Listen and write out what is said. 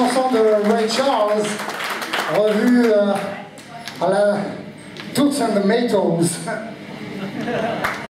Chanson de Ray Charles, revue euh, à la Toots and the Maytals.